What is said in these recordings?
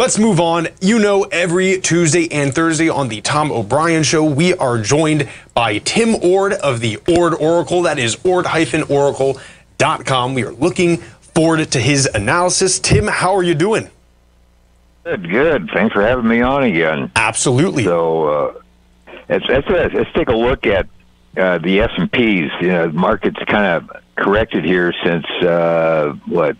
Let's move on. You know, every Tuesday and Thursday on the Tom O'Brien Show, we are joined by Tim Ord of the Ord Oracle. That is ord-oracle.com. We are looking forward to his analysis. Tim, how are you doing? Good, good. Thanks for having me on again. Absolutely. So, uh, let's, let's, let's take a look at uh, the S and P's. You know, the market's kind of corrected here since uh, what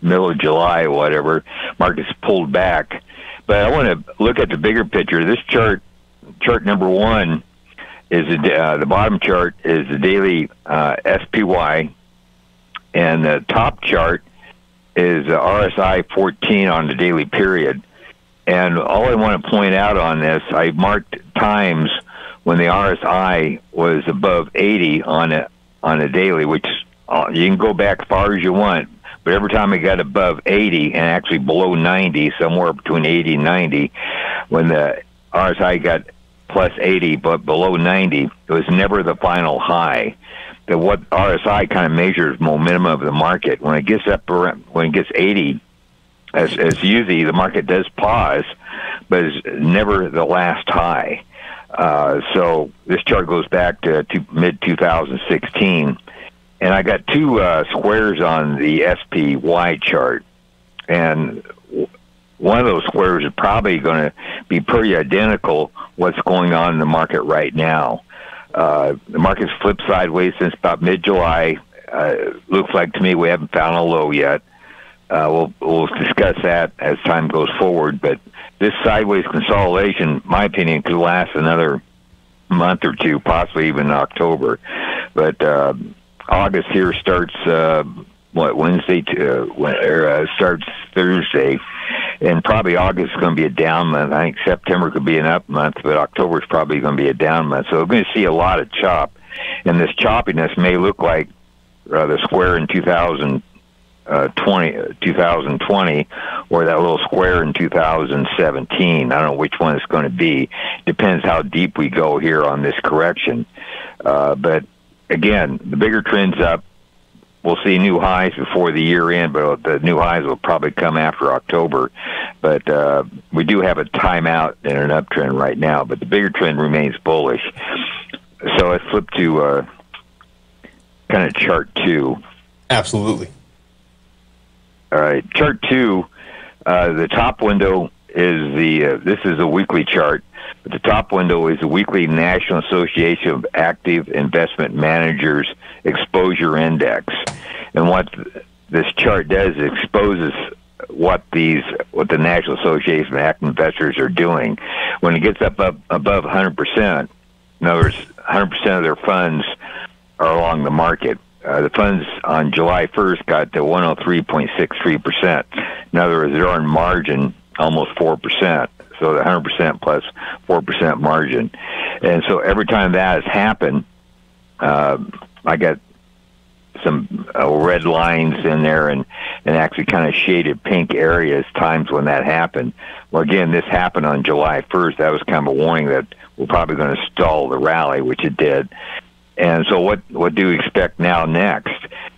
middle of July, or whatever. Markets pulled back, but I want to look at the bigger picture. This chart, chart number one, is the, uh, the bottom chart is the daily uh, SPY, and the top chart is the RSI 14 on the daily period. And all I want to point out on this, I marked times when the RSI was above 80 on a on a daily, which uh, you can go back as far as you want, but every time it got above 80 and actually below 90, somewhere between 80 and 90, when the RSI got plus 80 but below 90, it was never the final high. That what RSI kind of measures momentum of the market. When it gets up around, when it gets 80, as as usually the market does pause, but it's never the last high. Uh, so this chart goes back to, to mid 2016 and I got two uh, squares on the SPY chart, and one of those squares is probably going to be pretty identical what's going on in the market right now. Uh, the market's flipped sideways since about mid-July. Uh, looks like to me we haven't found a low yet. Uh, we'll we'll discuss that as time goes forward. But this sideways consolidation, my opinion, could last another month or two, possibly even October. But uh, August here starts uh, what Wednesday to, uh, uh, starts Thursday, and probably August is going to be a down month. I think September could be an up month, but October is probably going to be a down month. So we're going to see a lot of chop, and this choppiness may look like uh, the square in 2000. Uh, 20, 2020 or that little square in 2017. I don't know which one it's going to be. Depends how deep we go here on this correction. Uh, but again, the bigger trend's up. We'll see new highs before the year end, but the new highs will probably come after October. But uh, we do have a timeout and an uptrend right now, but the bigger trend remains bullish. So let's flip to uh, kind of chart two. Absolutely. All right, chart two. Uh, the top window is the uh, this is a weekly chart. But the top window is the weekly National Association of Active Investment Managers Exposure Index, and what this chart does is exposes what these what the National Association of Active Investors are doing. When it gets up, up above 100 percent, in other words, 100 percent of their funds are along the market. Uh, the funds on July 1st got to 103.63 percent. In other words, they're on margin almost four percent. So the 100 percent plus four percent margin, and so every time that has happened, uh, I got some uh, red lines in there and and actually kind of shaded pink areas times when that happened. Well, again, this happened on July 1st. That was kind of a warning that we're probably going to stall the rally, which it did. And so, what what do we expect now next?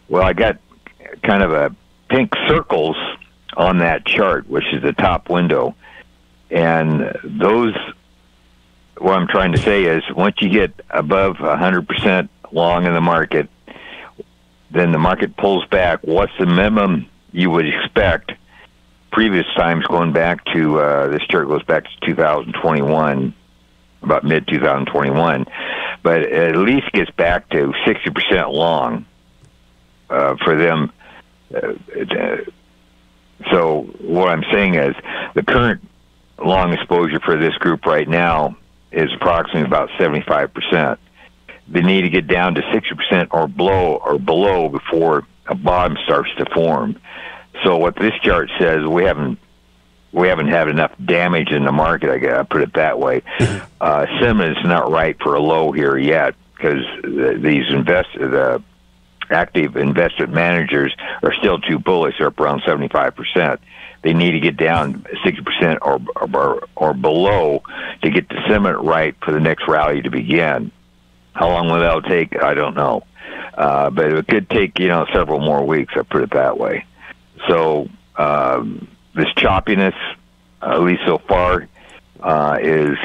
Well, I got kind of a pink circles on that chart, which is the top window. And those, what I'm trying to say is, once you get above 100% long in the market, then the market pulls back. What's the minimum you would expect? Previous times, going back to uh, this chart goes back to 2021, about mid 2021, but at least gets back to 60% long uh, for them. Uh, so what I'm saying is the current long exposure for this group right now is approximately about 75%. They need to get down to 60% or below or below before a bottom starts to form. So what this chart says, we haven't we haven't had enough damage in the market. I gotta put it that way. Uh, sentiment's not right for a low here yet because these invest the active investment managers are still too bullish. They're up around 75 percent they need to get down 60% or, or, or below to get the sentiment right for the next rally to begin. How long will that take? I don't know. Uh, but it could take, you know, several more weeks, I put it that way. So, um, this choppiness at least so far, uh, is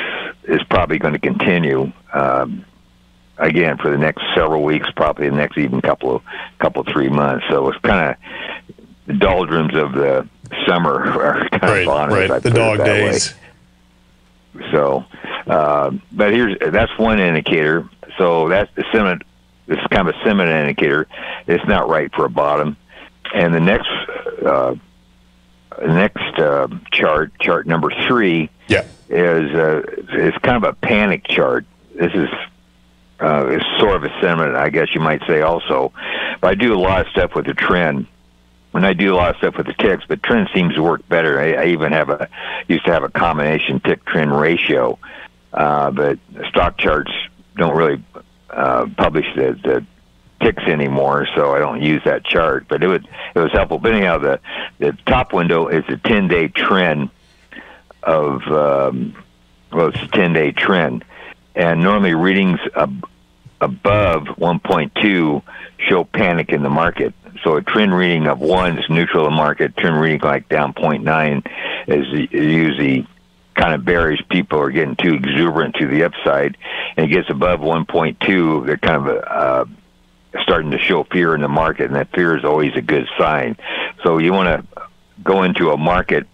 is probably going to continue. Um, again, for the next several weeks, probably the next even couple of couple three months. So it's kind of the doldrums of the summer are kind right, of on right. The dog days. Way. So, uh, but here's that's one indicator. So that's the sentiment. This is kind of a sentiment indicator. It's not right for a bottom. And the next uh, next uh, chart, chart number three, Yeah. is uh, is kind of a panic chart. This is uh, is sort of a sentiment, I guess you might say. Also, but I do a lot of stuff with the TRIN, and I do a lot of stuff with the ticks. But TRIN seems to work better. I, I even have a used to have a combination tick TRIN ratio, uh, but stock charts don't really uh, publish the, the ticks anymore, so I don't use that chart. But it would it was helpful. But anyhow, the the top window is a ten day TRIN of um, well, it's a ten day TRIN, and normally readings above 1.2 show panic in the market. So a TRIN reading of one is neutral in the market. TRIN reading like down 0.9 is usually kind of bearish. People are getting too exuberant to the upside, and it gets above 1.2. They're kind of uh, starting to show fear in the market, and that fear is always a good sign. So you want to go into a market.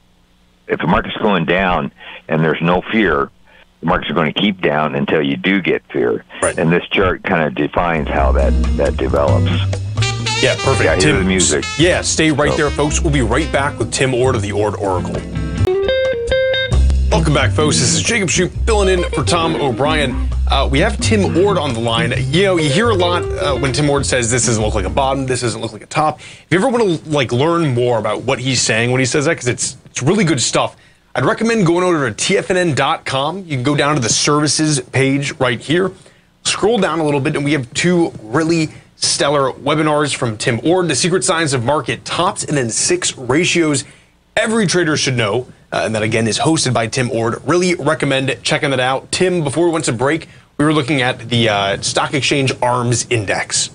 If the market's going down and there's no fear, the markets are going to keep down until you do get fear. Right. And this chart kind of defines how that that develops. Yeah, perfect. Yeah, hear Tim, the music. Yeah, stay right So- there, folks. We'll be right back with Tim Ord of the Ord Oracle. Welcome back, folks. This is Jacob Shoup filling in for Tom O'Brien. Uh, we have Tim Ord on the line. You know, you hear a lot uh, when Tim Ord says this doesn't look like a bottom, this doesn't look like a top. If you ever want to like learn more about what he's saying when he says that, because it's it's really good stuff. I'd recommend going over to tfnn.com. You can go down to the services page right here. Scroll down a little bit, and we have two really stellar webinars from Tim Ord, The Secret Science of Market Tops, and then six ratios every trader should know. Uh, and that again is hosted by Tim Ord. Really recommend checking that out. Tim, before we went to break, we were looking at the uh, Stock Exchange ARMS Index.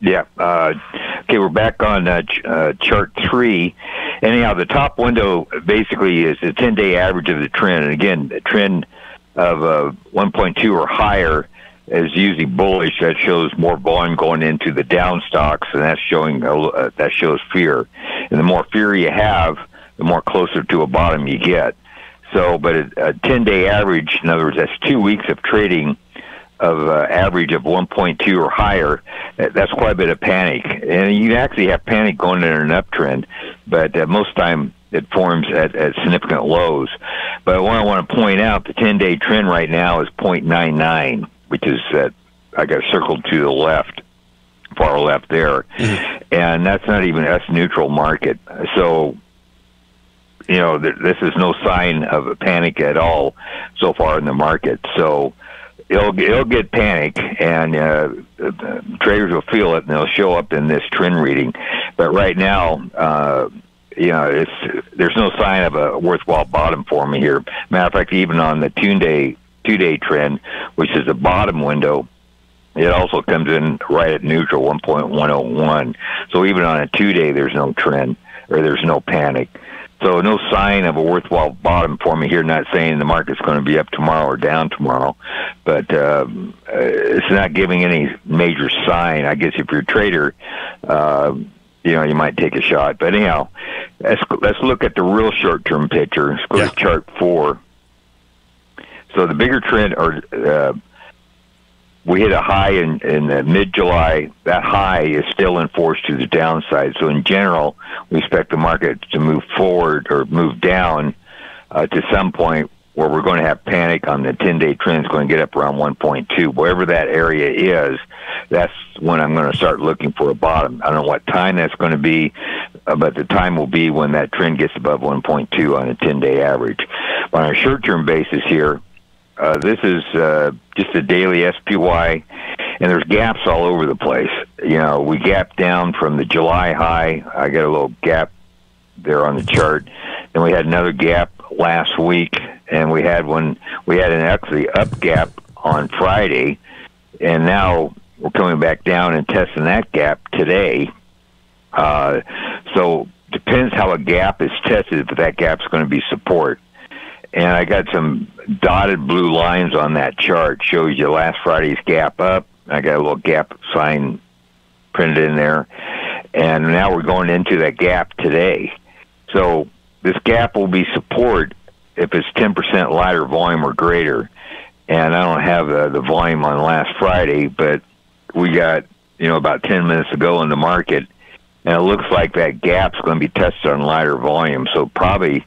Yeah. Uh, okay, we're back on uh, ch- uh, chart three. Anyhow, the top window basically is the 10 day average of the TRIN. And again, the TRIN of uh, 1.2 or higher is usually bullish. That shows more volume going into the down stocks, and that's showing uh, that shows fear. And the more fear you have, the more closer to a bottom you get. So, but a 10 day average, in other words, that's two weeks of trading of uh, average of 1.2 or higher, that's quite a bit of panic. And you actually have panic going in an uptrend, but uh, most time it forms at, at significant lows. But what I want to point out, the 10-day TRIN right now is 0.99, which is that I got circled to the left, far left there, and that's not even S neutral market. So you know, th- this is no sign of a panic at all so far in the market. So it'll it'll get panic, and uh, traders will feel it, and they'll show up in this TRIN reading. But right now, uh, you know, it's there's no sign of a worthwhile bottom for me here. Matter of fact, even on the two day two day TRIN, which is the bottom window. It also comes in right at neutral, 1.101. So even on a two day, there's no trend or there's no panic. So no sign of a worthwhile bottom for me here. Not saying the market's going to be up tomorrow or down tomorrow, but um, uh, it's not giving any major sign. I guess if you're a trader, uh, you know you might take a shot. But anyhow, let's let's look at the real short-term picture. Let's go Yeah. to chart four. So the bigger trend, or uh, we hit a high in, in uh, mid-July. That high is still enforced to the downside. So in general, we expect the market to move forward or move down uh, to some point where we're going to have panic on the 10-day TRIN is going to get up around 1.2. Wherever that area is, that's when I'm going to start looking for a bottom. I don't know what time that's going to be, uh, but the time will be when that TRIN gets above 1.2 on a 10-day average. But on a short-term basis here, uh, this is uh, just a daily SPY, and there's gaps all over the place. You know, we gapped down from the July high. I got a little gap there on the chart. Then we had another gap last week, and we had one. We had an actually up gap on Friday, and now we're coming back down and testing that gap today. Uh, so depends how a gap is tested, but that gap's going to be support. And I got some dotted blue lines on that chart. Shows you last Friday's gap up. I got a little gap sign printed in there. And now we're going into that gap today. So this gap will be support if it's 10% lighter volume or greater. And I don't have uh, the volume on last Friday, but we got, you know, about 10 minutes ago in the market. And it looks like that gap's going to be tested on lighter volume. So probably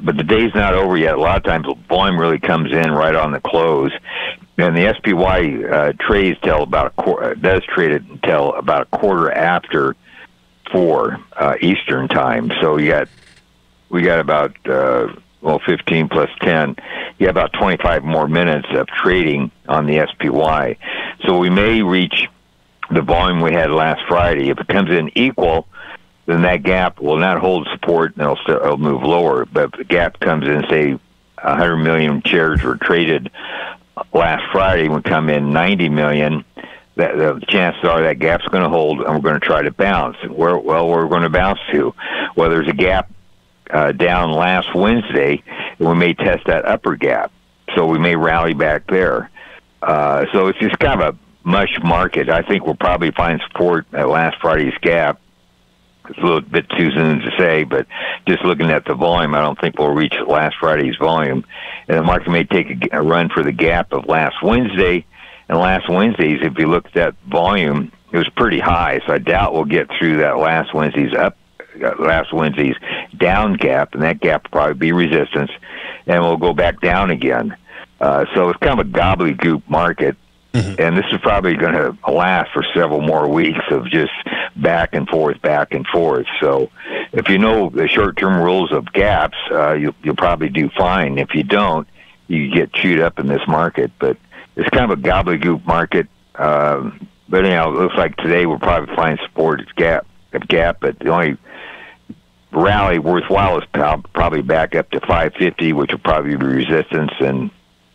but the day's not over yet. A lot of times, volume really comes in right on the close, and the SPY uh, trades till about a quarter, uh, does trade it until about a quarter after four uh, Eastern time. So you got we got about uh, well 15 plus 10. You have about 25 more minutes of trading on the SPY. So we may reach the volume we had last Friday. If it comes in equal then that gap will not hold support and it'll, still, it'll move lower. But if the gap comes in, say, 100 million shares were traded last Friday, would come in 90 million. That the chances are that gap's going to hold, and we're going to try to bounce. Where well, we're going to bounce to. Well, there's a gap uh, down last Wednesday, and we may test that upper gap. So we may rally back there. Uh, so it's just kind of a mush market. I think we'll probably find support at last Friday's gap it's a little bit too soon to say, but just looking at the volume, I don't think we'll reach last Friday's volume. And the market may take a, a run for the gap of last Wednesday. And last Wednesday's, if you look at that volume, it was pretty high. So I doubt we'll get through that last Wednesday's up, uh, last Wednesday's down gap, and that gap will probably be resistance, and we'll go back down again. Uh, so it's kind of a gobbledygook market. Mm-hmm. And this is probably going to last for several more weeks of just back and forth, back and forth. So, if you know the short-term rules of gaps, uh, you'll, you'll probably do fine. If you don't, you get chewed up in this market. But it's kind of a gobbledygook market. Um, but anyhow, it looks like today we'll probably find support at gap, at gap. But the only rally worthwhile is probably back up to 550, which will probably be resistance and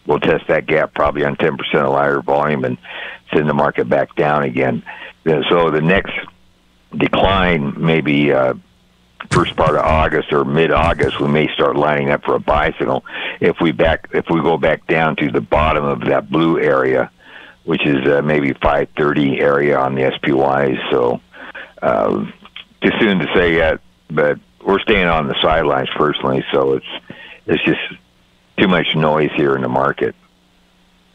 we'll test that gap probably on 10% of lighter volume and send the market back down again. So the next decline, maybe uh, first part of August or mid-August, we may start lining up for a buy signal. If we back, if we go back down to the bottom of that blue area, which is uh, maybe 530 area on the SPYs. So uh, too soon to say yet, but we're staying on the sidelines personally. So it's it's just too much noise here in the market.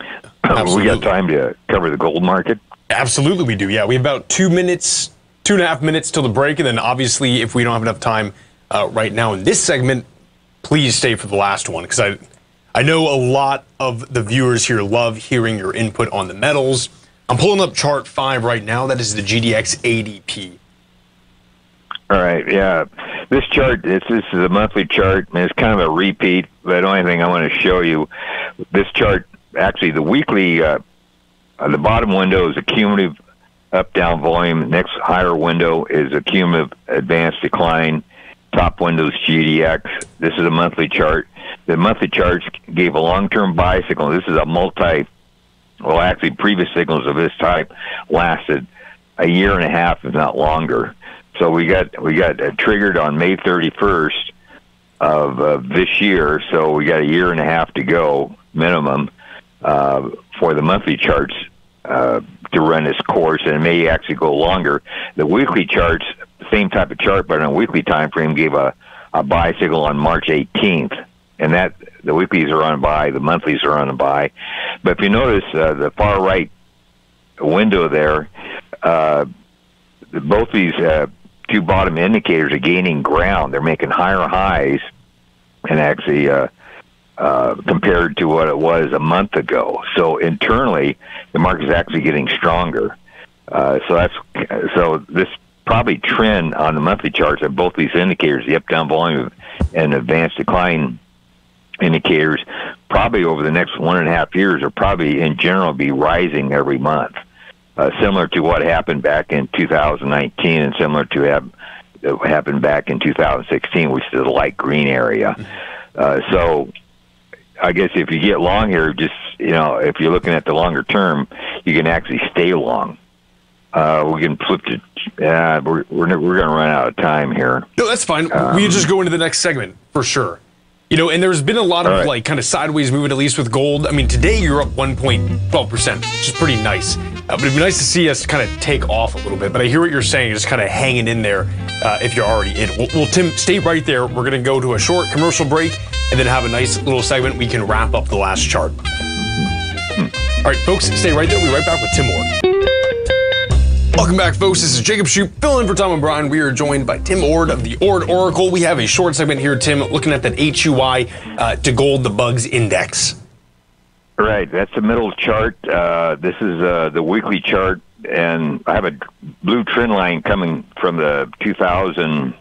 we got time to cover the gold market. Absolutely, we do. Yeah, we have about two minutes, two and a half minutes till the break, and then obviously, if we don't have enough time uh, right now in this segment, please stay for the last one because I, I know a lot of the viewers here love hearing your input on the metals. I'm pulling up chart five right now. That is the GDX ADP. All right, yeah. This chart, this, this is a monthly chart, and it's kind of a repeat. But the only thing I want to show you, this chart, actually, the weekly, uh, the bottom window is a cumulative up-down volume. Next higher window is a cumulative advanced decline. Top window is GDX. This is a monthly chart. The monthly chart gave a long-term buy signal. This is a multi, well, actually, previous signals of this type lasted a year and a half, if not longer. So we got we got uh, triggered on May 31st of uh, this year. So we got a year and a half to go minimum uh, for the monthly charts uh, to run its course, and it may actually go longer. The weekly charts, same type of chart, but on a weekly time frame, gave a a buy signal on March 18th, and that the weeklies are on buy, the monthlies are on a buy. But if you notice uh, the far right window there, uh, both these uh, two bottom indicators are gaining ground. They're making higher highs, and actually uh, uh, compared to what it was a month ago. So internally, the market is actually getting stronger. Uh, so that's so this probably trend on the monthly charts of both these indicators, the up down volume and advanced decline indicators, probably over the next one and a half years are probably in general be rising every month uh, similar to what happened back in 2019 and similar to have, what happened back in 2016, which is the light green area. Mm-hmm. Uh, so I guess if you get long here, just, you know, if you're looking at the longer term, you can actually stay long uh, we can flip to. Yeah, we're we're, we're going to run out of time here. No, that's fine. Um, we just go into the next segment for sure. You know, and there's been a lot of right. like kind of sideways movement, at least with gold. I mean, today you're up 1.12%, which is pretty nice. Uh, but it'd be nice to see us kind of take off a little bit. But I hear what you're saying, just kind of hanging in there uh, if you're already in. Well, well, Tim, stay right there. We're going to go to a short commercial break and then have a nice little segment. We can wrap up the last chart. All right, folks, stay right there. We'll be right back with Tim Ord. Welcome back, folks. This is Jacob Shoup, filling in for Tom O'Brien. We are joined by Tim Ord of the Ord Oracle. We have a short segment here, Tim, looking at that HUI uh, to gold, the bugs index. Right, that's the middle chart. Uh, this is uh, the weekly chart, and I have a blue trend line coming from the 2000,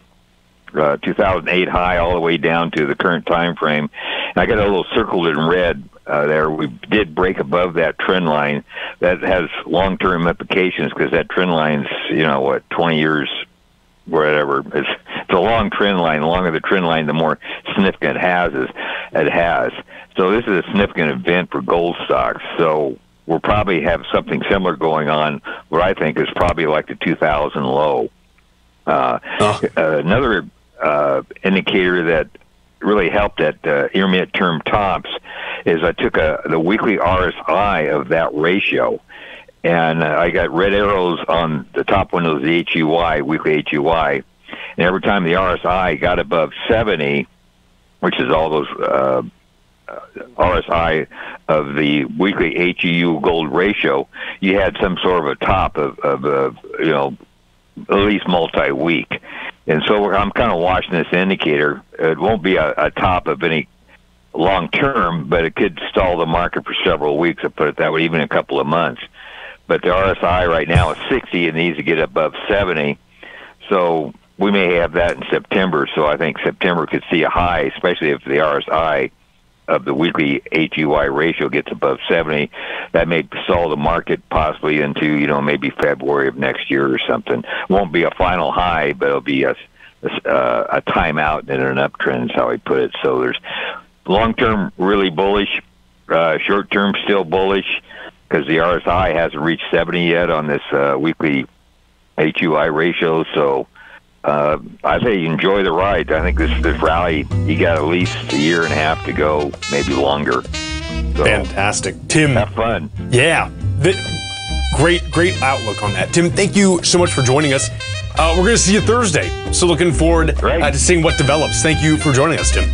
uh, 2008 high all the way down to the current time frame. And I got a little circled in red uh, there. We did break above that trend line. That has long-term implications because that trend line's, you know, what, 20 years, whatever. It's, it's a long trend line. The longer the trend line, the more significant it has. Is, it has. So this is a significant event for gold stocks. So we'll probably have something similar going on. What I think is probably like the 2000 low. Uh, oh. uh, another uh, indicator that really helped at uh, intermediate term tops is I took a the weekly RSI of that ratio, and uh, I got red arrows on the top one of the HUI weekly HUI, and every time the RSI got above seventy, which is all those. Uh, uh, RSI of the weekly HUI gold ratio, you had some sort of a top of, of, of you know, at least multi-week. And so I'm kind of watching this indicator. It won't be a, a top of any long term, but it could stall the market for several weeks. I put it that way, even a couple of months. But the RSI right now is 60 and needs to get above 70. So we may have that in September. So I think September could see a high, especially if the RSI of the weekly HUI ratio gets above 70. That may stall the market possibly into, you know, maybe February of next year or something. Won't be a final high, but it'll be a, a, a timeout in an uptrend is how I put it. So there's long term really bullish, uh, short term still bullish because the RSI hasn't reached 70 yet on this uh, weekly HUI ratio. So uh, I say enjoy the ride. I think this this rally you got at least a year and a half to go, maybe longer. So, Fantastic, Tim. Have fun. Yeah, the, great great outlook on that, Tim. Thank you so much for joining us. Uh, we're going to see you Thursday. So looking forward uh, to seeing what develops. Thank you for joining us, Tim.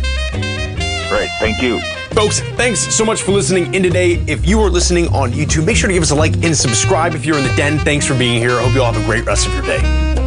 Great. Thank you. Folks, thanks so much for listening in today. If you are listening on YouTube, make sure to give us a like and subscribe if you're in the den. Thanks for being here. I hope you all have a great rest of your day.